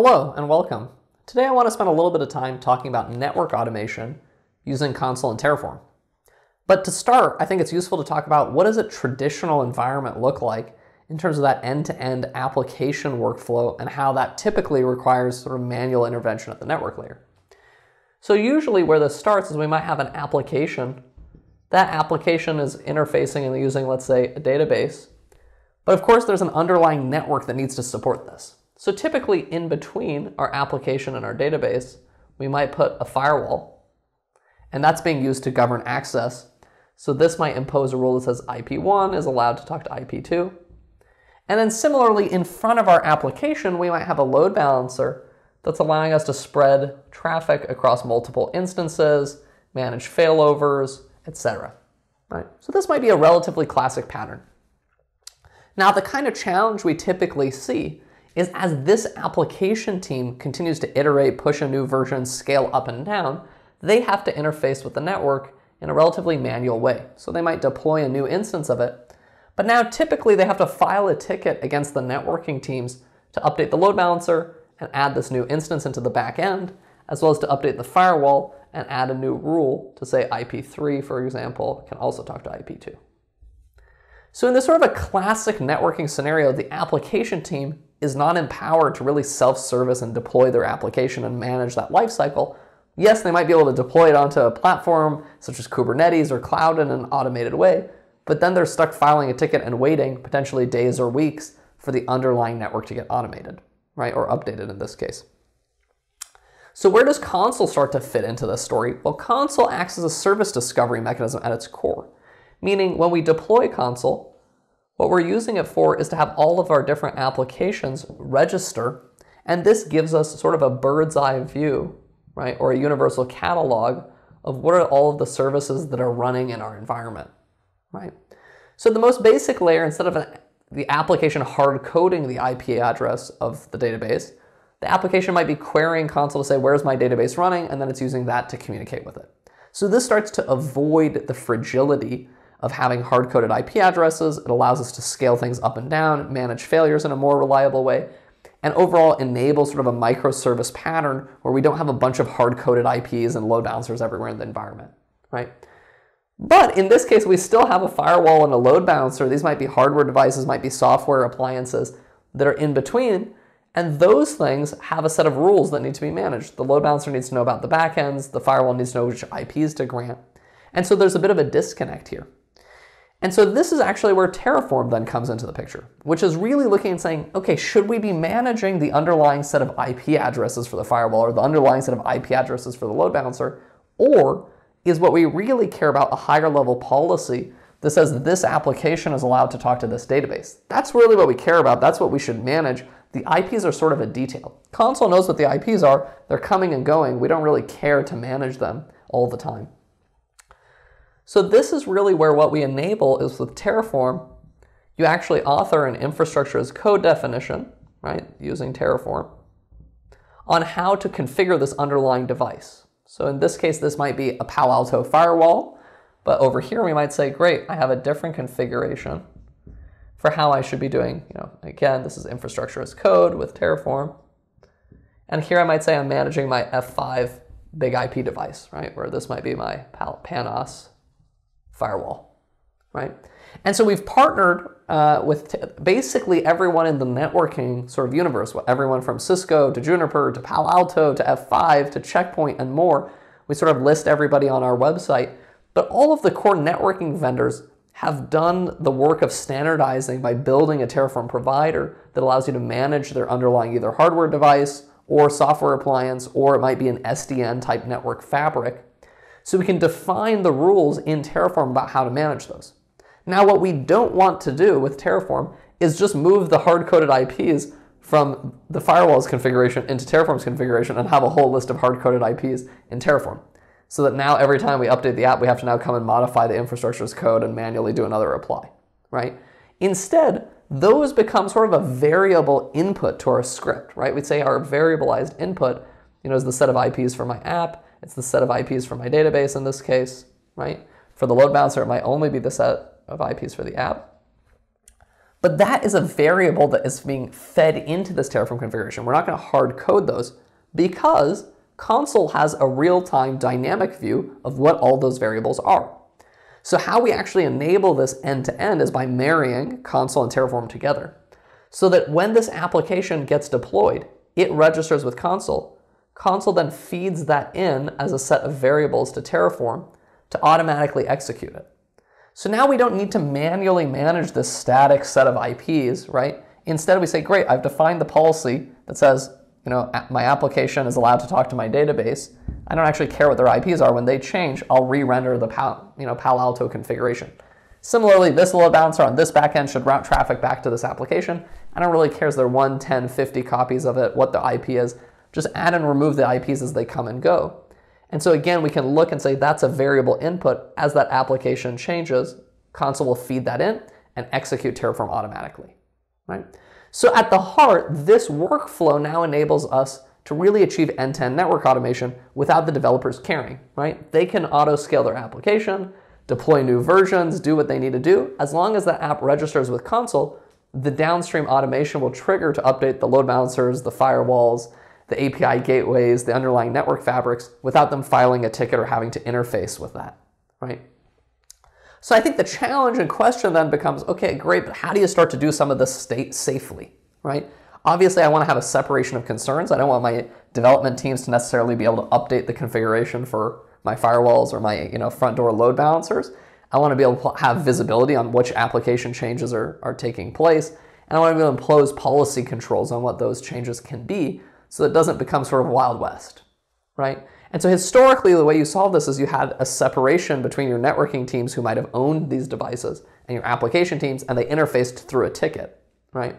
Hello and welcome. Today I want to spend a little bit of time talking about network automation using Consul and Terraform. But to start, I think it's useful to talk about what does a traditional environment look like in terms of that end-to-end application workflow and how that typically requires sort of manual intervention at the network layer. So usually where this starts is we might have an application. That application is interfacing and using, let's say, a database. But of course, there's an underlying network that needs to support this. So typically in between our application and our database, we might put a firewall, and that's being used to govern access. So this might impose a rule that says IP1 is allowed to talk to IP2. And then similarly, in front of our application, we might have a load balancer that's allowing us to spread traffic across multiple instances, manage failovers, etc. Right? So this might be a relatively classic pattern. Now, the kind of challenge we typically see is as this application team continues to iterate, push a new version, scale up and down, they have to interface with the network in a relatively manual way. So they might deploy a new instance of it, but now typically they have to file a ticket against the networking teams to update the load balancer and add this new instance into the back end, as well as to update the firewall and add a new rule to say IP3, for example, can also talk to IP2. So in this sort of a classic networking scenario, the application team is not empowered to really self-service and deploy their application and manage that lifecycle. Yes, they might be able to deploy it onto a platform such as Kubernetes or cloud in an automated way, but then they're stuck filing a ticket and waiting, potentially days or weeks, for the underlying network to get automated, right? Or updated in this case. So where does Consul start to fit into this story? Well, Consul acts as a service discovery mechanism at its core, meaning when we deploy Consul, what we're using it for is to have all of our different applications register, and this gives us sort of a bird's eye view, right, or a universal catalog of what are all of the services that are running in our environment, right? So the most basic layer, instead of an, the application hard coding the IP address of the database, the application might be querying Consul to say, where's my database running? And then it's using that to communicate with it. So this starts to avoid the fragility of having hard-coded IP addresses. It allows us to scale things up and down, manage failures in a more reliable way, and overall enable sort of a microservice pattern where we don't have a bunch of hard-coded IPs and load balancers everywhere in the environment, right? But in this case, we still have a firewall and a load balancer. These might be hardware devices, might be software appliances that are in between and those things have a set of rules that need to be managed. The load balancer needs to know about the backends, the firewall needs to know which IPs to grant. And so there's a bit of a disconnect here. And so this is actually where Terraform then comes into the picture, which is really looking and saying, okay, should we be managing the underlying set of IP addresses for the firewall or the underlying set of IP addresses for the load balancer? Or is what we really care about a higher level policy that says this application is allowed to talk to this database? That's really what we care about. That's what we should manage the IPs are sort of a detail. Consul knows what the IPs are. They're coming and going. We don't really care to manage them all the time. So this is really where what we enable is with Terraform, you actually author an infrastructure as code definition, right, using Terraform, on how to configure this underlying device. So in this case, this might be a Palo Alto firewall, but over here we might say, great, I have a different configuration for how I should be doing, you know, again, this is infrastructure as code with Terraform. And here I might say I'm managing my F5 BIG-IP device, right? Where this might be my PAN-OS firewall, right? And so we've partnered uh, with basically everyone in the networking sort of universe, everyone from Cisco to Juniper to Palo Alto to F5 to Checkpoint and more. We sort of list everybody on our website, but all of the core networking vendors have done the work of standardizing by building a Terraform provider that allows you to manage their underlying either hardware device or software appliance, or it might be an SDN type network fabric. So we can define the rules in Terraform about how to manage those. Now, what we don't want to do with Terraform is just move the hard-coded IPs from the firewall's configuration into Terraform's configuration and have a whole list of hard-coded IPs in Terraform so that now every time we update the app, we have to now come and modify the infrastructure's code and manually do another apply, right? Instead, those become sort of a variable input to our script, right? We'd say our variabilized input, you know, is the set of IPs for my app. It's the set of IPs for my database in this case, right? For the load balancer, it might only be the set of IPs for the app. But that is a variable that is being fed into this Terraform configuration. We're not going to hard code those because Consul has a real-time dynamic view of what all those variables are. So how we actually enable this end-to-end -end is by marrying Consul and Terraform together. So that when this application gets deployed, it registers with Consul. Consul then feeds that in as a set of variables to Terraform to automatically execute it. So now we don't need to manually manage this static set of IPs, right? Instead, we say, great, I've defined the policy that says, you know, my application is allowed to talk to my database. I don't actually care what their IPs are. When they change, I'll re-render the Palo, you know, Palo Alto configuration. Similarly, this load balancer on this backend should route traffic back to this application. I don't really care if there are 1, 10, 50 copies of it, what the IP is. Just add and remove the IPs as they come and go. And so again, we can look and say that's a variable input. As that application changes, Consul will feed that in and execute Terraform automatically, right? So at the heart, this workflow now enables us to really achieve end-to-end network automation without the developers caring, right? They can auto-scale their application, deploy new versions, do what they need to do. As long as that app registers with Consul, the downstream automation will trigger to update the load balancers, the firewalls, the API gateways, the underlying network fabrics without them filing a ticket or having to interface with that, right? So I think the challenge and question then becomes, okay, great, but how do you start to do some of this state safely, right? Obviously, I want to have a separation of concerns. I don't want my development teams to necessarily be able to update the configuration for my firewalls or my you know, front door load balancers. I want to be able to have visibility on which application changes are, are taking place. And I want to be able to impose policy controls on what those changes can be so it doesn't become sort of Wild West, right? And so historically, the way you solve this is you had a separation between your networking teams who might have owned these devices and your application teams, and they interfaced through a ticket, right?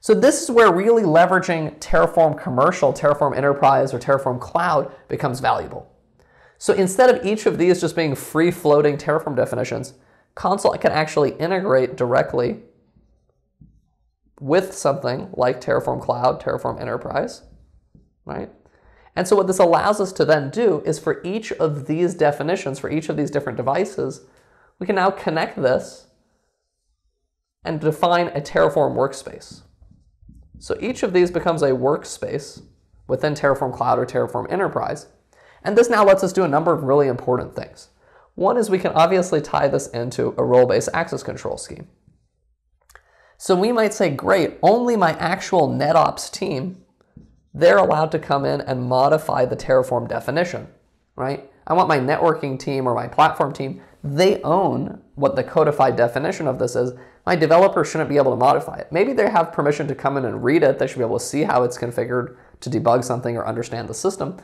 So this is where really leveraging Terraform Commercial, Terraform Enterprise, or Terraform Cloud becomes valuable. So instead of each of these just being free-floating Terraform definitions, Consul can actually integrate directly with something like Terraform Cloud, Terraform Enterprise, right? And so what this allows us to then do is for each of these definitions, for each of these different devices, we can now connect this and define a Terraform workspace. So each of these becomes a workspace within Terraform Cloud or Terraform Enterprise. And this now lets us do a number of really important things. One is we can obviously tie this into a role-based access control scheme. So we might say, great, only my actual NetOps team they're allowed to come in and modify the Terraform definition, right? I want my networking team or my platform team, they own what the codified definition of this is. My developer shouldn't be able to modify it. Maybe they have permission to come in and read it. They should be able to see how it's configured to debug something or understand the system,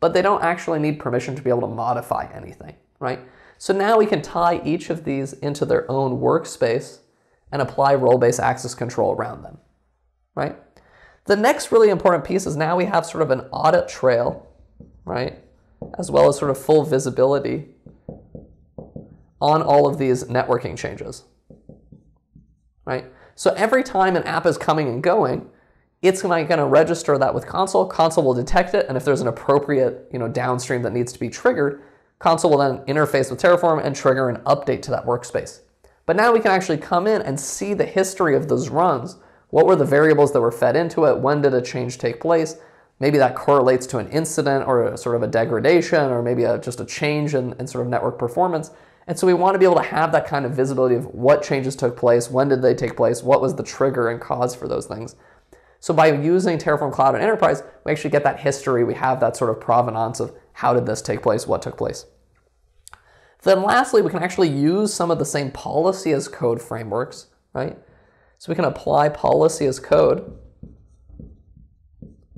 but they don't actually need permission to be able to modify anything, right? So now we can tie each of these into their own workspace and apply role-based access control around them, right? The next really important piece is now we have sort of an audit trail, right? As well as sort of full visibility on all of these networking changes, right? So every time an app is coming and going, it's going to register that with Consul. Consul will detect it, and if there's an appropriate you know, downstream that needs to be triggered, Consul will then interface with Terraform and trigger an update to that workspace. But now we can actually come in and see the history of those runs what were the variables that were fed into it? When did a change take place? Maybe that correlates to an incident or sort of a degradation or maybe a, just a change in, in sort of network performance. And so we want to be able to have that kind of visibility of what changes took place, when did they take place, what was the trigger and cause for those things. So by using Terraform Cloud and Enterprise, we actually get that history. We have that sort of provenance of how did this take place, what took place. Then lastly, we can actually use some of the same policy as code frameworks, right? So we can apply policy as code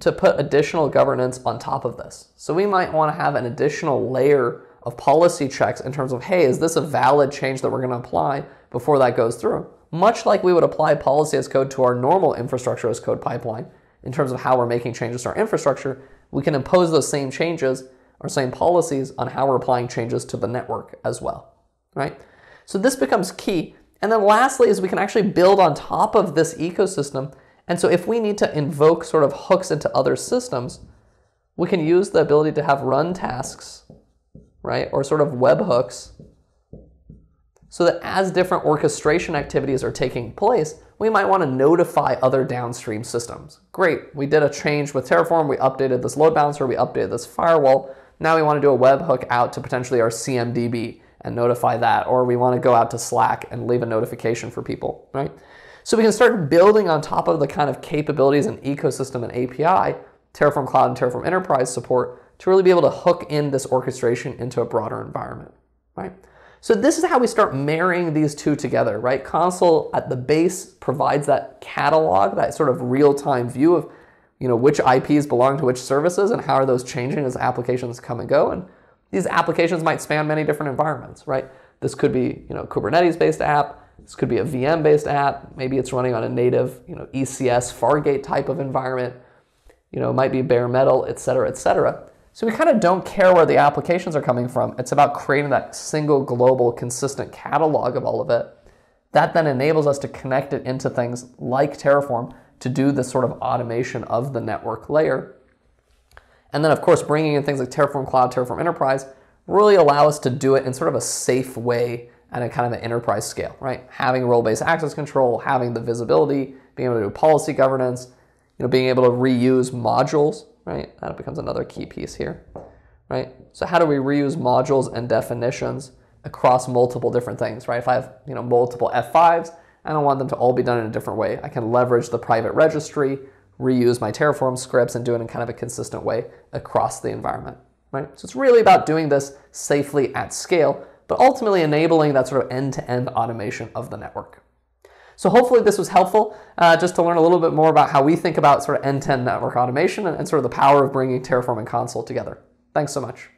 to put additional governance on top of this. So we might want to have an additional layer of policy checks in terms of, hey, is this a valid change that we're going to apply before that goes through? Much like we would apply policy as code to our normal infrastructure as code pipeline in terms of how we're making changes to our infrastructure, we can impose those same changes or same policies on how we're applying changes to the network as well, right? So this becomes key and then lastly is we can actually build on top of this ecosystem. And so if we need to invoke sort of hooks into other systems, we can use the ability to have run tasks, right? Or sort of webhooks so that as different orchestration activities are taking place, we might want to notify other downstream systems. Great, we did a change with Terraform, we updated this load balancer, we updated this firewall. Now we want to do a webhook out to potentially our CMDB and notify that, or we want to go out to Slack and leave a notification for people, right? So we can start building on top of the kind of capabilities and ecosystem and API Terraform Cloud and Terraform Enterprise support to really be able to hook in this orchestration into a broader environment, right? So this is how we start marrying these two together, right? Consul at the base provides that catalog, that sort of real-time view of, you know, which IPs belong to which services and how are those changing as applications come and go. And these applications might span many different environments, right? This could be, you know, Kubernetes-based app. This could be a VM-based app. Maybe it's running on a native, you know, ECS Fargate type of environment. You know, it might be bare metal, et cetera, et cetera. So we kind of don't care where the applications are coming from. It's about creating that single global consistent catalog of all of it. That then enables us to connect it into things like Terraform to do this sort of automation of the network layer. And then of course, bringing in things like Terraform Cloud, Terraform Enterprise really allow us to do it in sort of a safe way and a kind of an enterprise scale, right? Having role-based access control, having the visibility, being able to do policy governance, you know, being able to reuse modules right? That becomes another key piece here, right? So how do we reuse modules and definitions across multiple different things, right? If I have, you know, multiple F5s, I don't want them to all be done in a different way. I can leverage the private registry, reuse my Terraform scripts, and do it in kind of a consistent way across the environment, right? So it's really about doing this safely at scale, but ultimately enabling that sort of end-to-end -end automation of the network. So hopefully this was helpful uh, just to learn a little bit more about how we think about sort of end-to-end network automation and, and sort of the power of bringing Terraform and Consul together. Thanks so much.